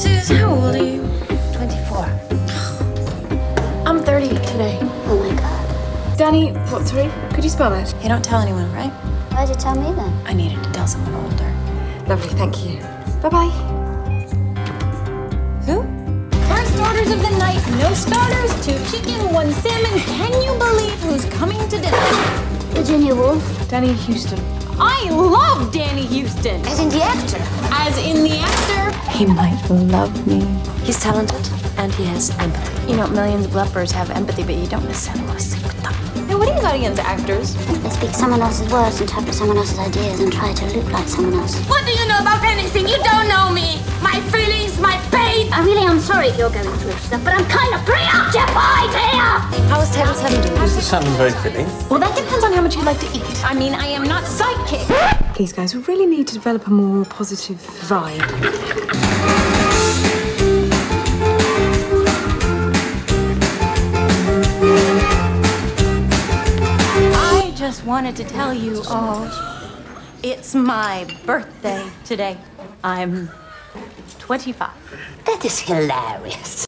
Sis, how old are you? 24. I'm 30 today. Oh my god. Danny, what, sorry? Could you spell that? You don't tell anyone, right? Why'd you tell me then? I needed to tell someone older. Lovely, thank you. Bye-bye. Who? First orders of the night, no starters, two chicken, one salmon. Can you believe who's coming to dinner? Virginia Woolf. Danny Huston. I love Danny Huston. As in the actor. As in the actor. He might love me. He's talented and he has empathy. You know, millions of lepers have empathy, but you don't necessarily want to sleep with them. Hey, what do you got against actors? They speak someone else's words, interpret someone else's ideas, and try to look like someone else. What do you know about anything? You don't know me. My feelings, my pain. I really am sorry if you're going through stuff, but I'm kind of preoccupied here! How was Table 7 doing? This is sounding very fitting. Well, that depends on how much you'd like to eat. I mean, I am not psychic. Please, guys, we really need to develop a more positive vibe. I just wanted to tell you all it's my birthday today. I'm 25. That is hilarious.